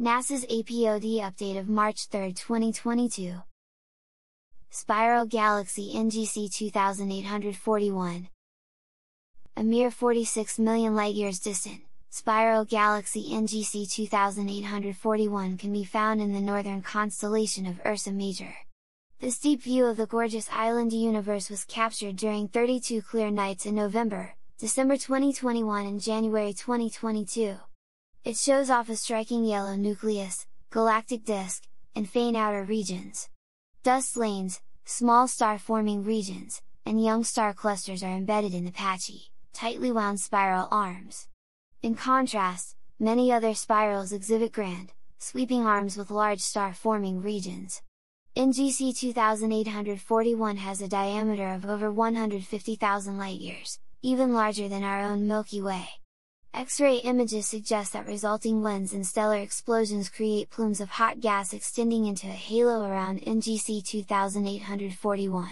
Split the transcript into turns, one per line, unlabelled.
NASA's APOD update of March 3, 2022. Spiral Galaxy NGC 2841. A mere 46 million light-years distant, Spiral Galaxy NGC 2841 can be found in the northern constellation of Ursa Major. This deep view of the gorgeous island universe was captured during 32 clear nights in November, December 2021 and January 2022. It shows off a striking yellow nucleus, galactic disk, and faint outer regions. Dust lanes, small star-forming regions, and young star clusters are embedded in the patchy, tightly wound spiral arms. In contrast, many other spirals exhibit grand, sweeping arms with large star-forming regions. NGC 2841 has a diameter of over 150,000 light-years, even larger than our own Milky Way. X-ray images suggest that resulting winds and stellar explosions create plumes of hot gas extending into a halo around NGC 2841.